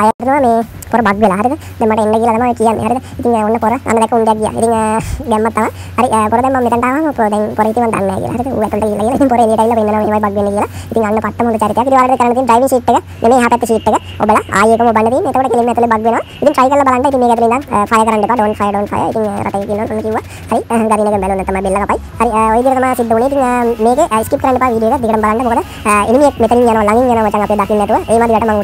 Fire මේ පොර bug වෙලා හරිද? දැන් මට එන්න කියලා තමයි කියන්නේ. හරිද? ඉතින් ඔන්න පොර අන්න දැක්ක උන්ඩක් ගියා ඉතින් දැම්මත් තමයි හරි පොර දැන් මම මෙතනට ආවම පොර දැන් පොර ඉතින් මම දන්නේ නැහැ කියලා. හරිද? ඌ ඇතුළට ගිහලා කියලා ඉතින් පොර එළියට ඇවිල්ලා වෙන්නනවා මේවයි බග් වෙන්නේ කියලා. ඉතින් අන්න පට්ටම හොඳ චරිතයක් ඉතින් ඔයාලට කරන්න තියෙන ඩ්‍රයිවිං සීට් එක. නෙමෙයි එහා පැත්තේ සීට් එක. ඔබලා ආයෙ එකම ඔබන්න තියෙන්නේ. එතකොට කෙලින්ම ඇතුළේ බග් වෙනවා. ඉතින් try කරලා බලන්න. ඉතින් මේක ඇතුළේ ඉඳන් ෆයර් කරන්න එපා. don't fire don't fire. ඉතින් රටේ කියනවා ඔන්න කිව්වා. හරි ගරින එක බැලුවා තමයි බෙල්ල කපයි. හරි ඔය විදිහට තමයි සිද්ධ වුනේ. ඉතින් මේකේ ස්කිප් කරන්න එපා වීඩියෝ එක. දිගටම බලන්න. මොකද එනිමියෙක් මෙතනින් යනවා ළඟින් යනවා මචං අපේ දකින්න නැතුව. ඒ මදිවට මම